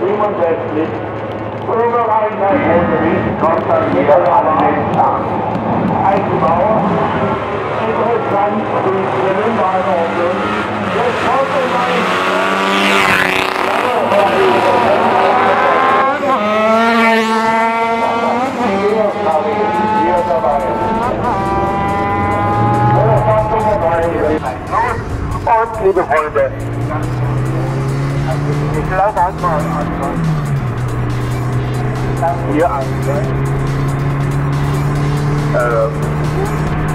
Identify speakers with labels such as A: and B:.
A: 167. Oberrheiner Motorist konstatiert an den Tag. Eisenbauer, interessant, Bahnordnung. Jetzt kommt der Und liebe Freunde, Ik laat uitbouwen. Hier aan. Ehm.